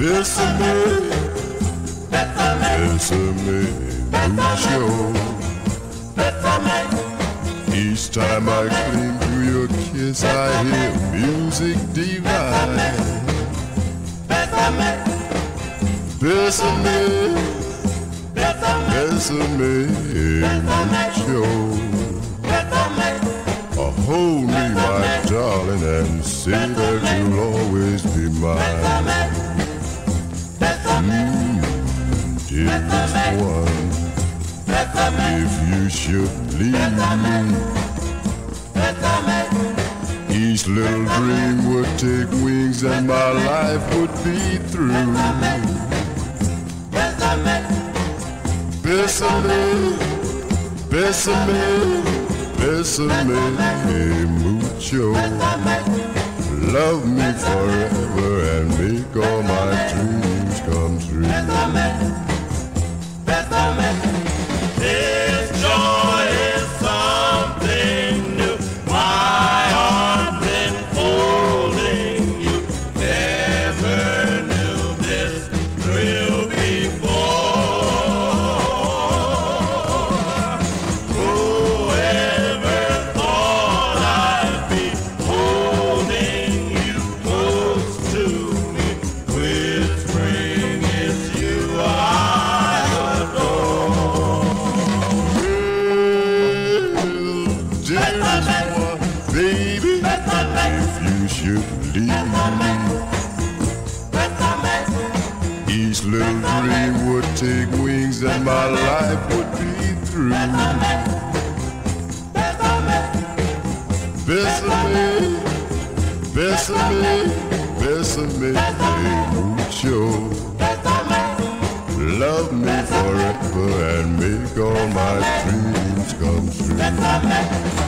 Bésame, bésame mucho. Each time I cling to your kiss, I hear music divine. Bésame, bésame mucho. Oh, hold me, my darling, and say that you'll always be mine. Dearest one, if you should leave me, each little dream would take wings and my life would be through. Bésame, bésame, bésame mucho. Love me forever and make all my if you should leave each little dream would take wings and my life would be through. Bésame, bésame, bésame mucho. Love me forever and make all my dreams come true.